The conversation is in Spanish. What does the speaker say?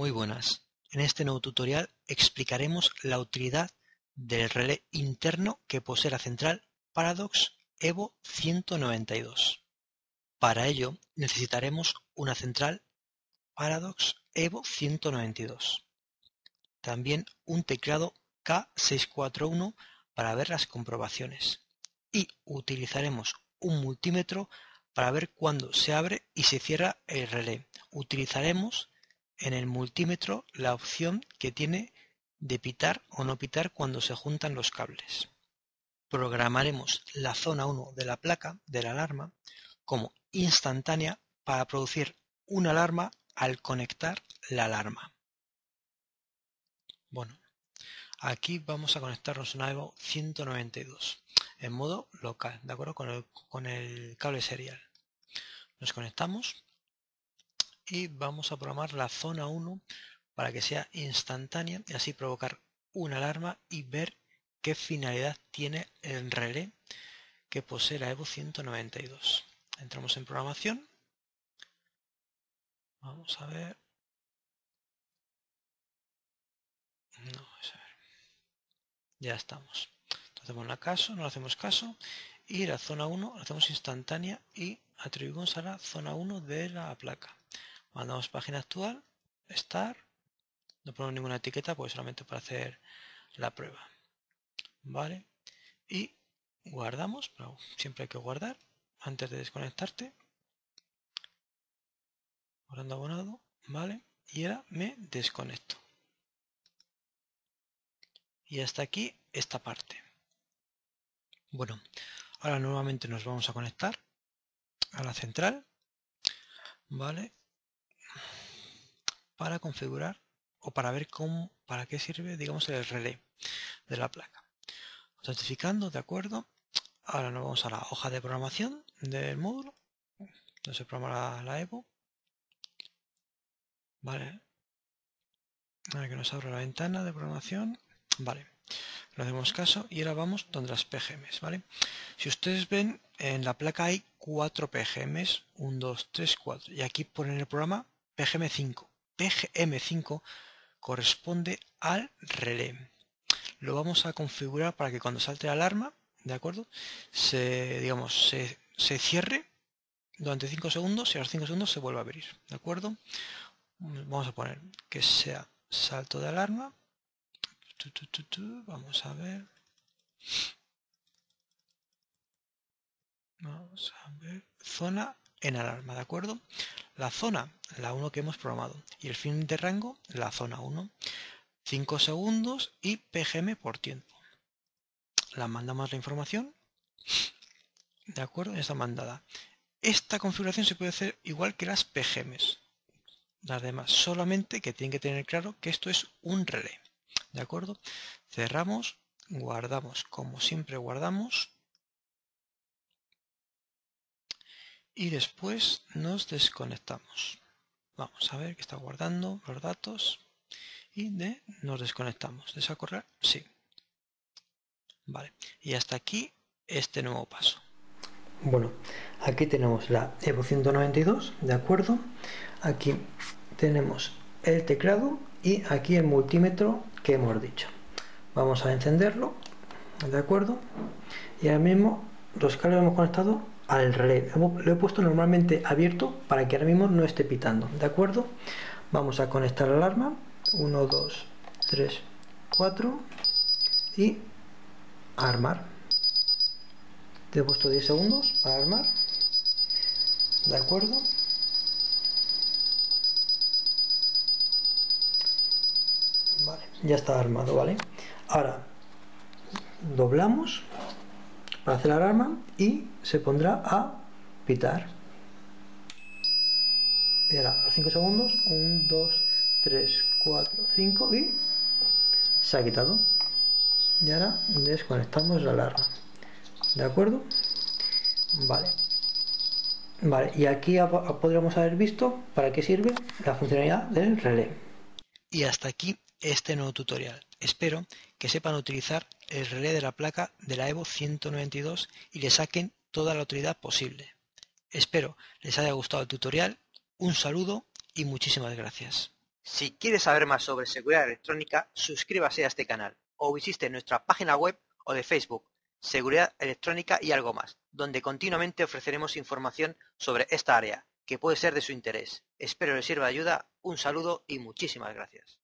Muy buenas. En este nuevo tutorial explicaremos la utilidad del relé interno que posee la central Paradox Evo 192. Para ello necesitaremos una central Paradox Evo 192. También un teclado K641 para ver las comprobaciones. Y utilizaremos un multímetro para ver cuándo se abre y se cierra el relé. Utilizaremos en el multímetro la opción que tiene de pitar o no pitar cuando se juntan los cables. Programaremos la zona 1 de la placa de la alarma como instantánea para producir una alarma al conectar la alarma. Bueno, aquí vamos a conectarnos a Evo 192 en modo local, ¿de acuerdo? Con el, con el cable serial. Nos conectamos y vamos a programar la zona 1 para que sea instantánea y así provocar una alarma y ver qué finalidad tiene el relé que posee la EVO 192. Entramos en programación. Vamos a ver. No. Ya estamos. hacemos la caso, no hacemos caso. Y la zona 1 la hacemos instantánea y atribuimos a la zona 1 de la placa. Mandamos página actual, start, no ponemos ninguna etiqueta pues solamente para hacer la prueba. Vale, y guardamos, siempre hay que guardar antes de desconectarte. Guardando abonado, vale, y ahora me desconecto. Y hasta aquí esta parte. Bueno, ahora nuevamente nos vamos a conectar a la central, vale, para configurar o para ver cómo, para qué sirve, digamos, el relé de la placa. Autentificando, de acuerdo. Ahora nos vamos a la hoja de programación del módulo, se programa la, EVO. Vale. Ahora que nos abra la ventana de programación. Vale. Le hacemos caso y ahora vamos donde las PGMs, ¿vale? Si ustedes ven, en la placa hay cuatro PGMs, 1, 2, 3, 4. Y aquí ponen el programa PGM 5. PGM5 corresponde al relé. Lo vamos a configurar para que cuando salte la alarma, ¿de acuerdo? Se, digamos, se, cierre durante 5 segundos y a los 5 segundos se vuelva a abrir, ¿de acuerdo? Vamos a poner que sea salto de alarma. Vamos a ver. Vamos a ver. Zona en alarma, ¿de acuerdo? La zona, la 1 que hemos programado. Y el fin de rango, la zona 1. 5 segundos y PGM por tiempo. La mandamos la información. ¿De acuerdo? Está mandada. Esta configuración se puede hacer igual que las PGMs. Las demás, solamente que tienen que tener claro que esto es un relé. ¿De acuerdo? Cerramos, guardamos como siempre guardamos y después nos desconectamos. Vamos a ver que está guardando los datos y de, nos desconectamos. ¿Desacorrer? Sí. Vale. Y hasta aquí este nuevo paso. Bueno, aquí tenemos la Evo 192, ¿de acuerdo? Aquí tenemos el teclado y aquí el multímetro que hemos dicho. Vamos a encenderlo, ¿de acuerdo? Y ahora mismo los cables hemos conectado al relé. Lo he puesto normalmente abierto para que ahora mismo no esté pitando, ¿de acuerdo? Vamos a conectar la alarma. 1, 2, 3, 4 y armar. Te he puesto 10 segundos para armar. ¿De acuerdo? Vale, ya está armado, ¿vale? Ahora doblamos para hacer la alarma y se pondrá a pitar. Y ahora, los 5 segundos, 1, 2, 3, 4, 5 y se ha quitado. Y ahora desconectamos la alarma. ¿De acuerdo? Vale. Vale, y aquí podríamos haber visto para qué sirve la funcionalidad del relé. Y hasta aquí este nuevo tutorial. Espero que sepan utilizar el relé de la placa de la Evo 192 y le saquen toda la utilidad posible. Espero les haya gustado el tutorial, un saludo y muchísimas gracias. Si quieres saber más sobre seguridad electrónica, suscríbase a este canal o visite nuestra página web o de Facebook, Seguridad Electrónica y algo más, donde continuamente ofreceremos información sobre esta área, que puede ser de su interés. Espero les sirva de ayuda, un saludo y muchísimas gracias.